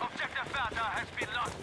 Objective Vata has been lost.